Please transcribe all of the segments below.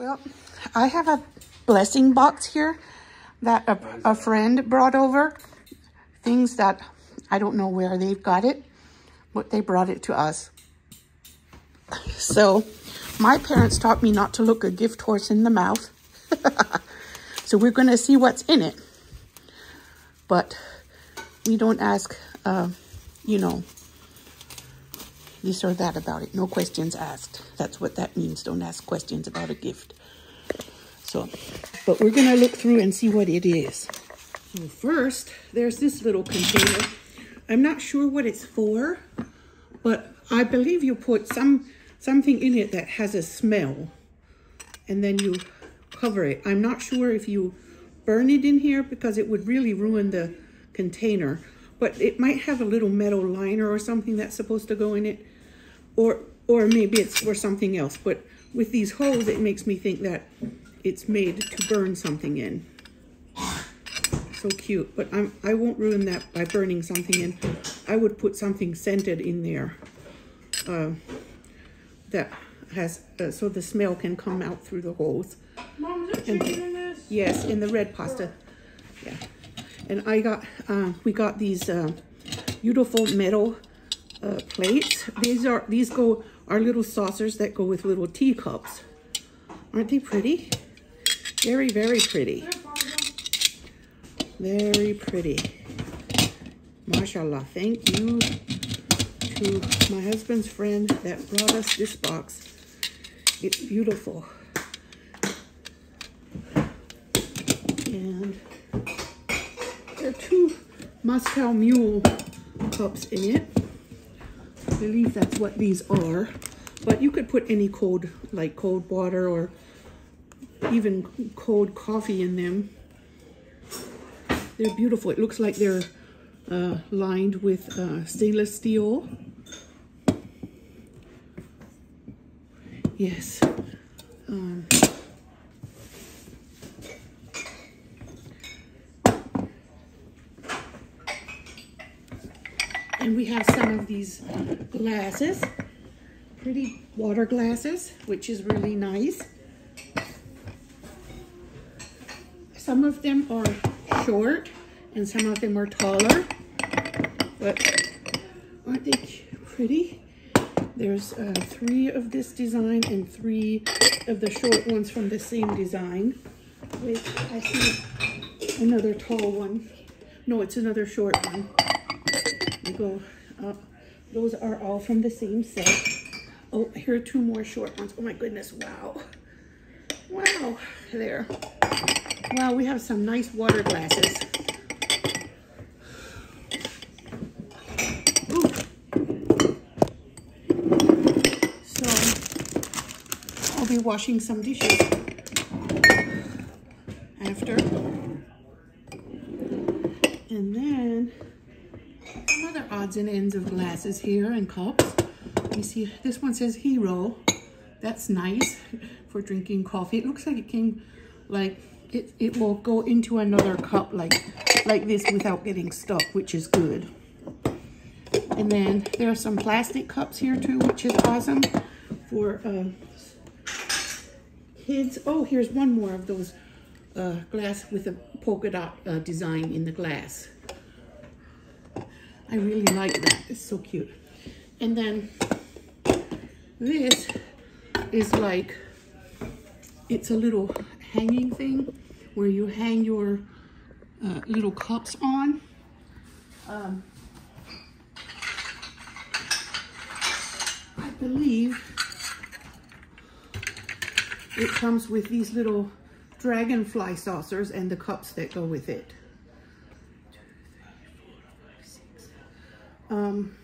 Well, I have a blessing box here that a, a friend brought over. Things that I don't know where they've got it, but they brought it to us. So my parents taught me not to look a gift horse in the mouth. so we're going to see what's in it. But we don't ask, uh, you know, this or that about it. No questions asked. That's what that means. Don't ask questions about a gift. So, but we're going to look through and see what it is. So first, there's this little container. I'm not sure what it's for, but I believe you put some something in it that has a smell and then you cover it. I'm not sure if you burn it in here because it would really ruin the container, but it might have a little metal liner or something that's supposed to go in it or or maybe it's for something else. But with these holes, it makes me think that it's made to burn something in. So cute, but I'm, I won't ruin that by burning something in. I would put something scented in there uh, that has, uh, so the smell can come out through the holes. Mom, is there chicken in this? Yes, in the red pasta. Yeah. And I got, uh, we got these uh, beautiful metal uh, plates. These are, these go, are little saucers that go with little teacups. Aren't they pretty? Very, very pretty. Very pretty. Mashallah. Thank you to my husband's friend that brought us this box. It's beautiful. And there are two Moscow Mule cups in it. I believe that's what these are. But you could put any cold, like cold water or even cold coffee in them. They're beautiful. It looks like they're uh, lined with uh, stainless steel. Yes. Um, and we have some of these glasses, pretty water glasses, which is really nice. Some of them are short and some of them are taller, but aren't they pretty? There's uh, three of this design and three of the short ones from the same design. Wait, I see another tall one. No, it's another short one. Go up. Those are all from the same set. Oh, here are two more short ones. Oh my goodness, wow. Wow, there. Wow, we have some nice water glasses. So, I'll be washing some dishes after. And then odds and ends of glasses here and cups. You see, this one says Hero. That's nice for drinking coffee. It looks like it came, like, it, it will go into another cup like, like this without getting stuck, which is good. And then there are some plastic cups here too, which is awesome for uh, kids. Oh, here's one more of those uh, glass with a polka dot uh, design in the glass. I really like that. It's so cute. And then this is like, it's a little hanging thing where you hang your uh, little cups on. Um, I believe it comes with these little dragonfly saucers and the cups that go with it. Um,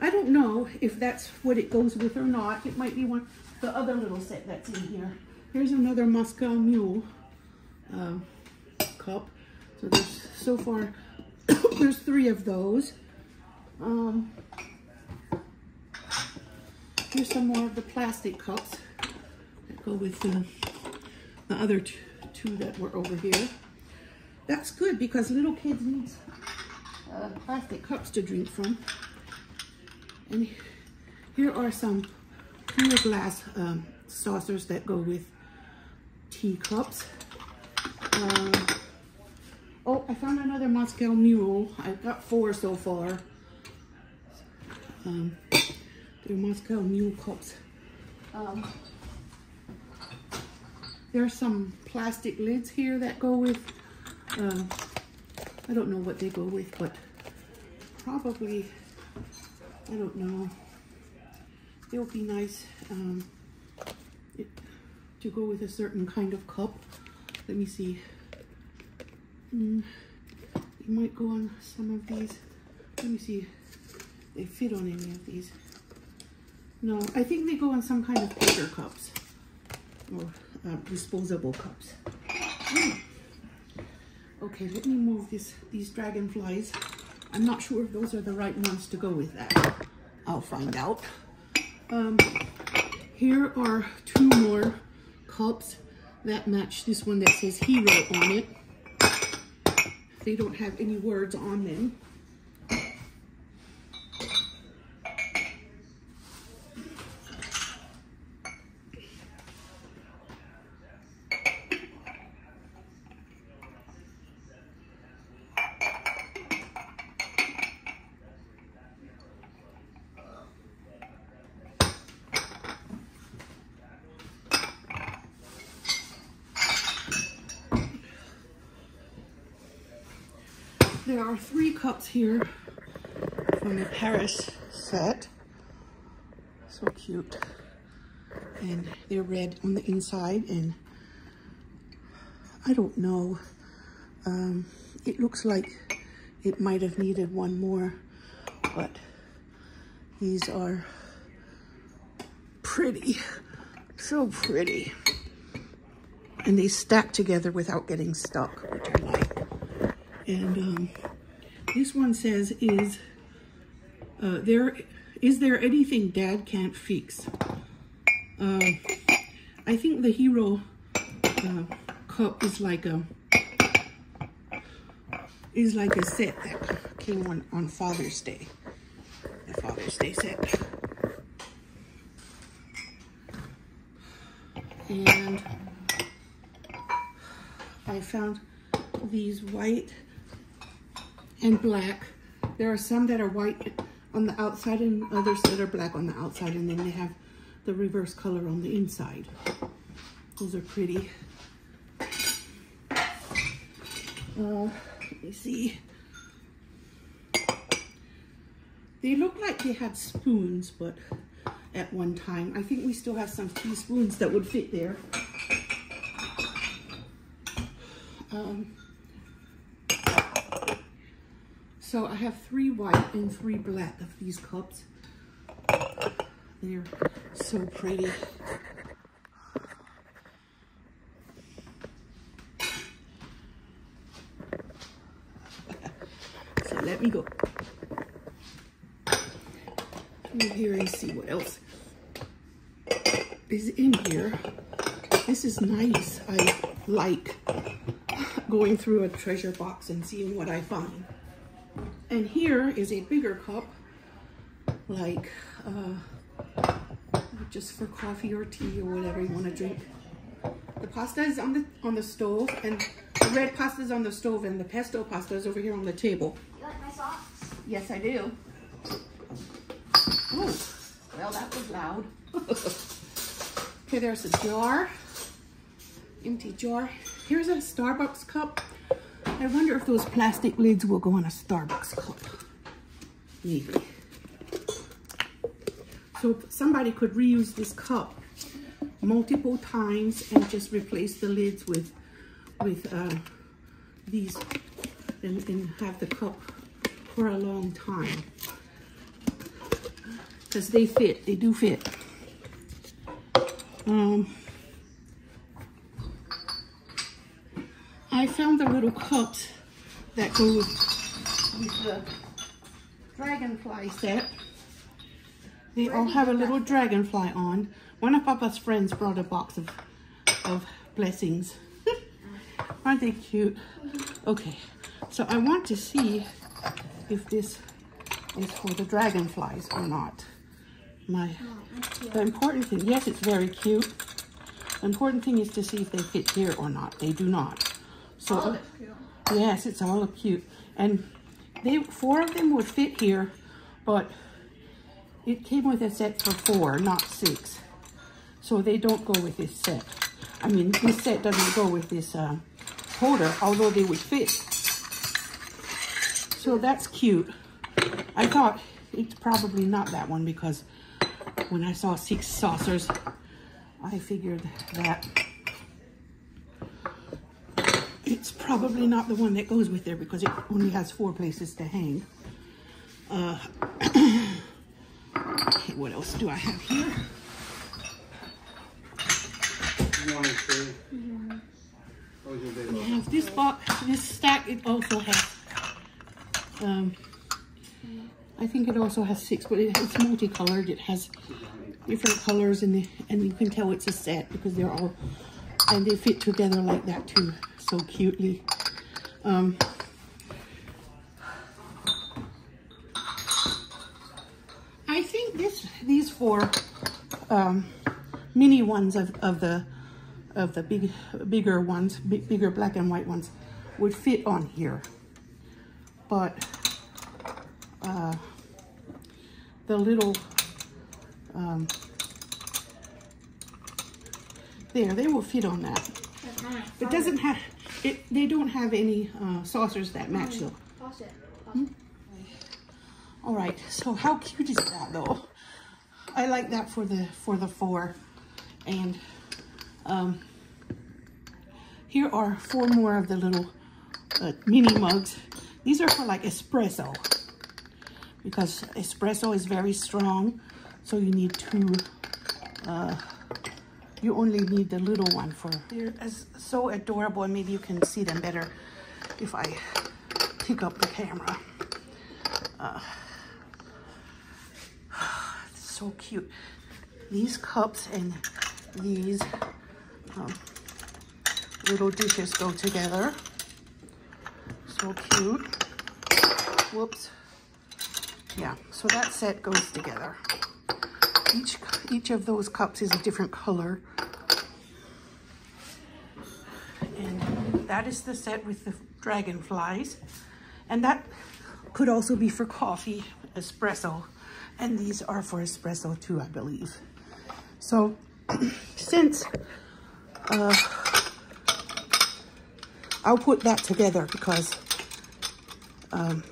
I don't know if that's what it goes with or not. It might be one the other little set that's in here. Here's another Moscow Mule uh, cup. So there's so far there's three of those. Um, here's some more of the plastic cups that go with the, the other two, two that were over here. That's good because little kids need uh, plastic cups to drink from. And here are some clear glass um, saucers that go with teacups. Um, oh, I found another Moscow Mule. I've got four so far. Um, they're Moscow Mule cups. Um, there are some plastic lids here that go with, uh, I don't know what they go with, but probably, I don't know. it would be nice um, it, to go with a certain kind of cup. Let me see. Mm, you might go on some of these. Let me see they fit on any of these. No, I think they go on some kind of paper cups or uh, disposable cups. Mm. Okay, let me move this these dragonflies. I'm not sure if those are the right ones to go with that. I'll find out. Um, here are two more cups that match this one that says Hero on it. They don't have any words on them. There are three cups here from the Paris set. So cute. And they're red on the inside and I don't know. Um, it looks like it might have needed one more, but these are pretty, so pretty. And they stack together without getting stuck, which I like. And um, this one says, is uh, there is there anything dad can't fix? Uh, I think the hero uh, cup is like a is like a set that came on, on Father's Day. The Father's Day set. And I found these white and black. There are some that are white on the outside and others that are black on the outside and then they have the reverse color on the inside. Those are pretty. Uh, let me see. They look like they had spoons, but at one time. I think we still have some teaspoons that would fit there. Um, So I have three white and three black of these cups. They're so pretty. so let me go here and see what else is in here. This is nice. I like going through a treasure box and seeing what I find. And here is a bigger cup, like uh, just for coffee or tea or whatever you want to drink. The pasta is on the on the stove, and the red pasta is on the stove, and the pesto pasta is over here on the table. You like my socks? Yes, I do. Oh, well, that was loud. okay, there's a jar, empty jar. Here's a Starbucks cup. I wonder if those plastic lids will go on a Starbucks cup. Maybe. So somebody could reuse this cup multiple times and just replace the lids with with uh, these and, and have the cup for a long time because they fit they do fit um, I found the little cups that go with, with the dragonfly set. They all have a little dragonfly on. One of Papa's friends brought a box of, of blessings. Aren't they cute? Okay, so I want to see if this is for the dragonflies or not. My, the important thing, yes, it's very cute. The important thing is to see if they fit here or not. They do not. So, All cute. yes, it's all cute. And they four of them would fit here, but it came with a set for four, not six. So they don't go with this set. I mean, this set doesn't go with this uh, holder, although they would fit. So that's cute. I thought it's probably not that one because when I saw six saucers, I figured that it's probably not the one that goes with there because it only has four places to hang. Uh, okay, what else do I have here? You want to say? How was your day? I Laura? have this box, this stack, it also has, um, I think it also has six, but it, it's multicolored. It has different colors and, the, and you can tell it's a set because they're all, and they fit together like that too, so cutely. Um, I think this, these four, um, mini ones of, of the of the big bigger ones big, bigger black and white ones would fit on here but uh, the little um, there they will fit on that. It doesn't have it they don't have any uh, saucers that match though. It. all right so how cute is that though? I like that for the for the four. And um here are four more of the little uh, mini mugs. These are for like espresso. Because espresso is very strong so you need two uh you only need the little one for they're as so adorable and maybe you can see them better if i pick up the camera so cute. These cups and these um, little dishes go together. So cute. Whoops. Yeah, so that set goes together. Each, each of those cups is a different color. And that is the set with the dragonflies. And that could also be for coffee, espresso. And these are for espresso too, I believe. So since uh, I'll put that together because um,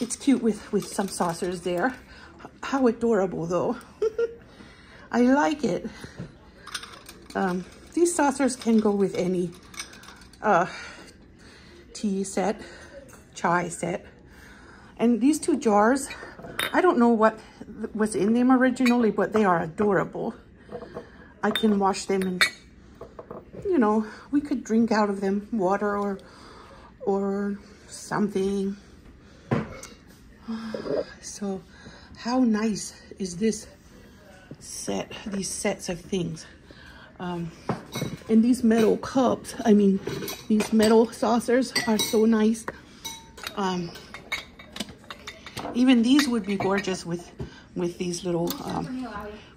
it's cute with, with some saucers there. How adorable though. I like it. Um, these saucers can go with any uh, tea set, chai set. And these two jars, I don't know what was in them originally, but they are adorable. I can wash them and, you know, we could drink out of them water or, or something. So how nice is this set, these sets of things? Um, and these metal cups, I mean, these metal saucers are so nice. Um, even these would be gorgeous with with these little um,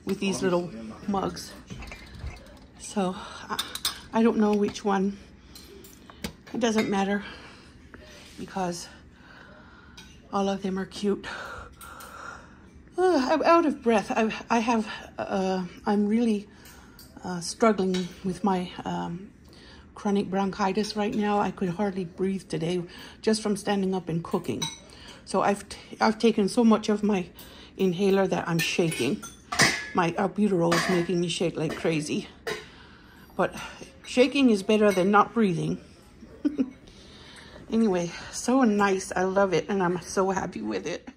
with these little mugs. So I, I don't know which one. It doesn't matter because all of them are cute. I'm out of breath. I, I have, uh, I'm really uh, struggling with my um, chronic bronchitis right now. I could hardly breathe today just from standing up and cooking. So I've, t I've taken so much of my inhaler that I'm shaking. My albuterol is making me shake like crazy. But shaking is better than not breathing. anyway, so nice. I love it and I'm so happy with it.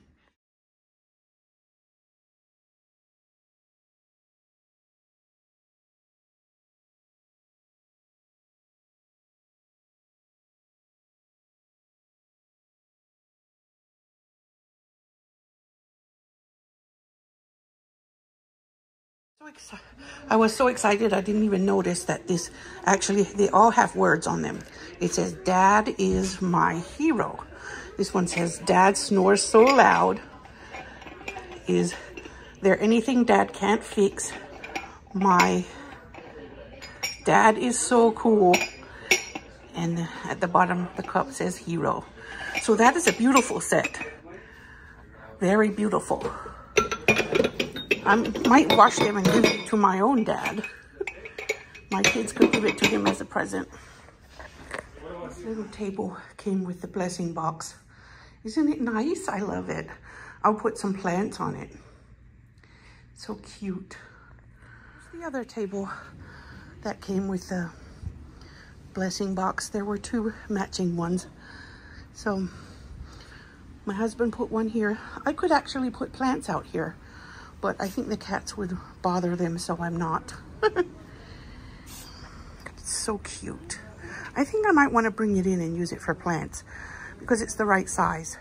So I was so excited I didn't even notice that this actually they all have words on them. It says dad is my hero. This one says dad snores so loud. Is there anything dad can't fix My dad is so cool. And at the bottom, the cup says hero. So that is a beautiful set. Very beautiful. I might wash them and give it to my own dad. My kids could give it to him as a present. This little table came with the blessing box. Isn't it nice? I love it. I'll put some plants on it. So cute. The other table that came with the blessing box. There were two matching ones. So my husband put one here. I could actually put plants out here, but I think the cats would bother them, so I'm not. it's so cute. I think I might want to bring it in and use it for plants because it's the right size.